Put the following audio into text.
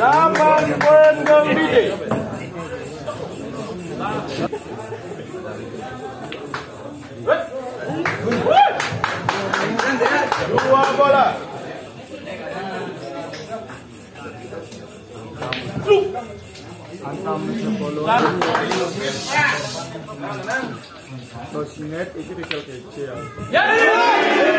Laman pengemudi. Dua bola. Antam sepuluh. So she net 80 result 8 years. Yeah!